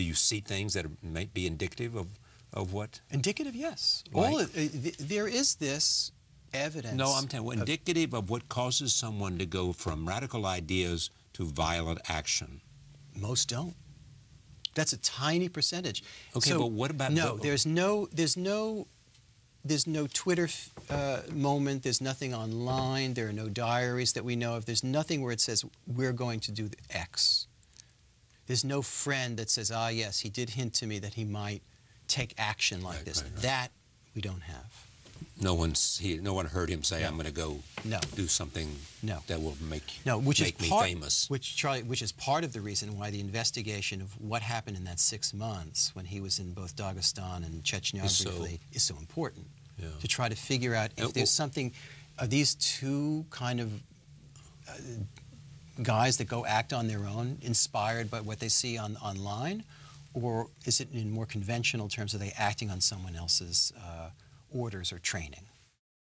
do you see things that are, might be indicative of, of what? Indicative, yes. Right. All of, uh, th- there is this evidence. No, I'm telling you, indicative of what causes someone to go from radical ideas to violent action. Most don't. That's a tiny percentage. Okay, So, but what about no? the- there's no. There's no. There's no Twitter uh, moment. There's nothing online. There are no diaries that we know of. There's nothing where it says we're going to do the X. There's no friend that says, ah, yes, he did hint to me that he might take action like Right, this. right, right. That we don't have. No one's he, no one heard him say, No. "I'm going to go No. do something No. that will make No, which make is me famous." Which Charlie, which is part of the reason why the investigation of what happened in that six months when he was in both Dagestan and Chechnya Is so- briefly is so important Yeah. to try to figure out if Uh, there's well- something. Are these two kind of uh, guys that go act on their own, inspired by what they see on online, or is it in more conventional terms? Are they acting on someone else's uh, orders or training?